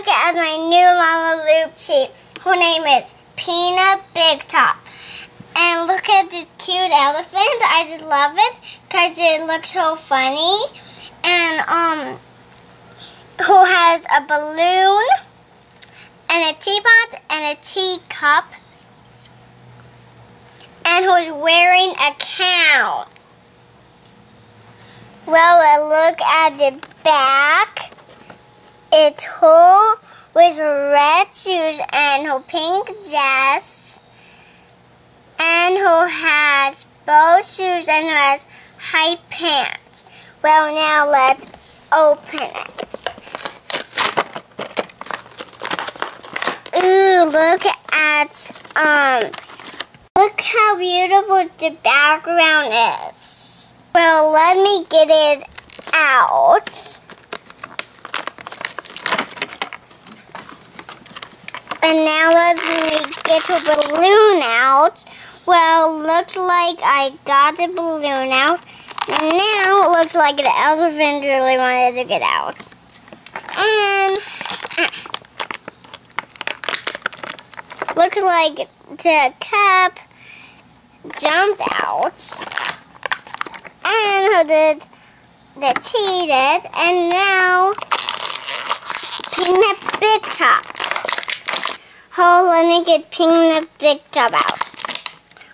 look at my new Lalaloopsy. Her name is Peanut Big Top. And look at this cute elephant. I just love it because it looks so funny. And um, who has a balloon and a teapot and a teacup. And who's wearing a cow. Well, look at the back. It's who with red shoes and her pink dress. And who has both shoes and who has high pants. Well, now let's open it. Ooh, look at, um, look how beautiful the background is. Well, let me get it out. And now let me get the balloon out. Well, looks like I got the balloon out. Now it looks like the elephant really wanted to get out. And uh, looks like the cup jumped out and did the did, and now Peanut Big Top. Oh, let me get Peanut Big Top out.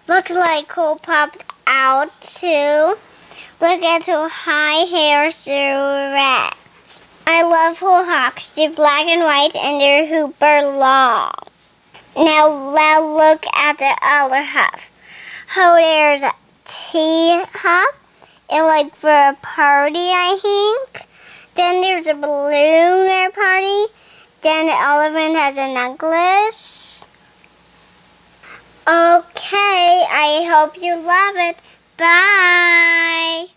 Looks like Cole popped out too. Look at her high hair red. I love her hawks. They're black and white and they're super long. Now let's look at the other half. Oh, there's a tea half and like for a party, I think. Then there's a balloon party. Then the elephant has a necklace. Okay, I hope you love it. Bye.